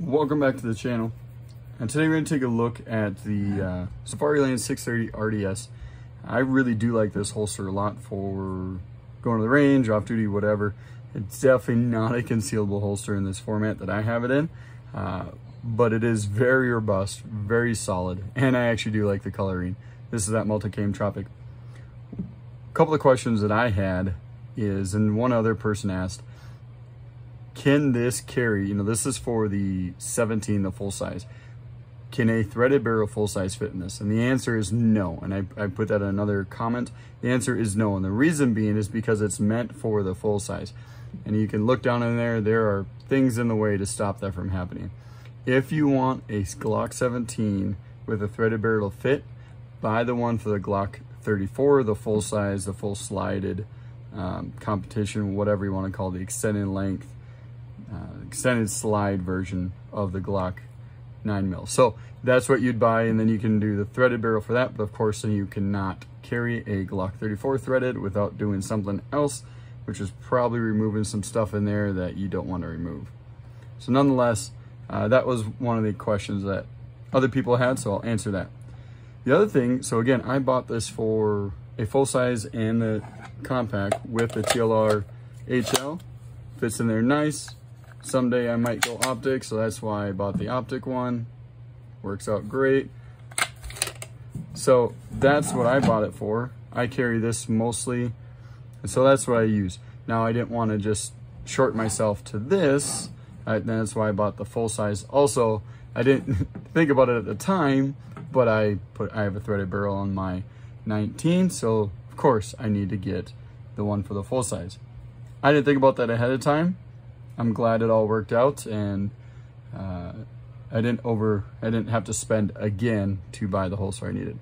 Welcome back to the channel. And today we're going to take a look at the uh, Safariland 630 RDS. I really do like this holster a lot for going to the range, off duty, whatever. It's definitely not a concealable holster in this format that I have it in, uh, but it is very robust, very solid, and I actually do like the coloring. This is that Multicam Tropic. A couple of questions that I had is, and one other person asked, can this carry, you know, this is for the 17, the full size. Can a threaded barrel full size fit in this? And the answer is no. And I, I put that in another comment. The answer is no. And the reason being is because it's meant for the full size. And you can look down in there, there are things in the way to stop that from happening. If you want a Glock 17 with a threaded barrel fit, buy the one for the Glock 34, the full size, the full slided um, competition, whatever you want to call the extended length uh, extended slide version of the Glock 9 mil. So that's what you'd buy, and then you can do the threaded barrel for that, but of course then you cannot carry a Glock 34 threaded without doing something else, which is probably removing some stuff in there that you don't want to remove. So nonetheless, uh, that was one of the questions that other people had, so I'll answer that. The other thing, so again, I bought this for a full size and the compact with the TLR HL. Fits in there nice. Someday I might go optic, so that's why I bought the optic one. Works out great. So that's what I bought it for. I carry this mostly, and so that's what I use. Now I didn't want to just short myself to this, I, that's why I bought the full size. Also, I didn't think about it at the time, but I put I have a threaded barrel on my 19, so of course I need to get the one for the full size. I didn't think about that ahead of time, I'm glad it all worked out and uh, I didn't over, I didn't have to spend again to buy the holster I needed.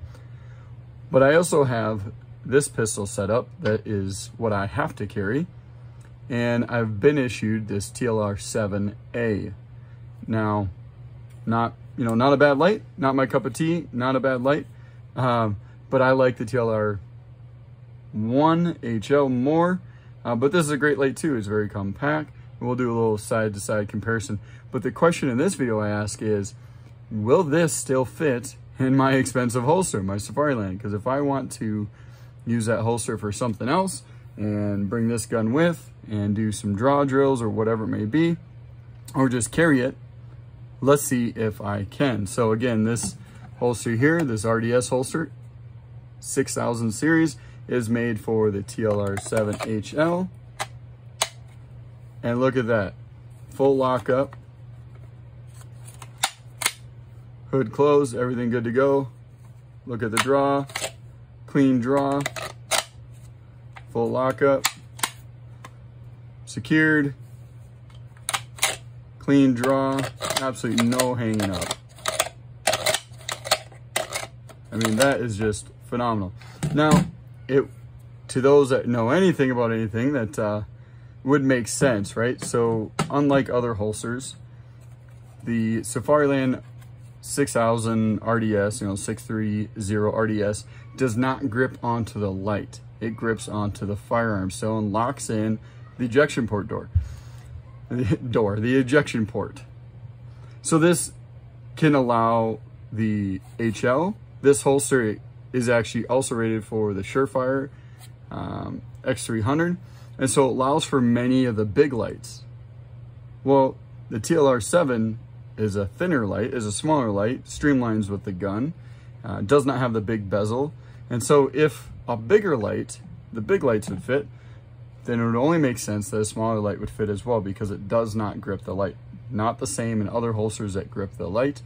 But I also have this pistol set up that is what I have to carry. And I've been issued this TLR 7A. Now, not, you know, not a bad light, not my cup of tea, not a bad light. Um, but I like the TLR 1 HL more. Uh, but this is a great light too. It's very compact. We'll do a little side-to-side comparison. But the question in this video I ask is, will this still fit in my expensive holster, my Safariland? Because if I want to use that holster for something else and bring this gun with and do some draw drills or whatever it may be, or just carry it, let's see if I can. So again, this holster here, this RDS holster, 6000 series, is made for the TLR7HL. And look at that. Full lockup. Hood closed, everything good to go. Look at the draw. Clean draw. Full lockup. Secured. Clean draw. Absolutely no hanging up. I mean, that is just phenomenal. Now, it to those that know anything about anything that uh, would make sense, right? So unlike other holsters, the Safariland 6000 RDS, you know, 630 RDS, does not grip onto the light. It grips onto the firearm so and locks in the ejection port door. The door, the ejection port. So this can allow the HL. This holster is actually also rated for the Surefire um, X300 and so it allows for many of the big lights. Well, the TLR7 is a thinner light, is a smaller light, streamlines with the gun, uh, does not have the big bezel. And so if a bigger light, the big lights would fit, then it would only make sense that a smaller light would fit as well because it does not grip the light. Not the same in other holsters that grip the light.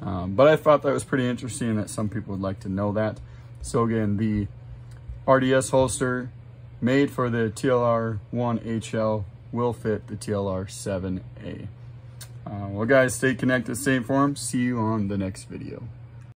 Um, but I thought that was pretty interesting that some people would like to know that. So again, the RDS holster made for the TLR1HL will fit the TLR7A. Uh, well guys, stay connected, stay informed. See you on the next video.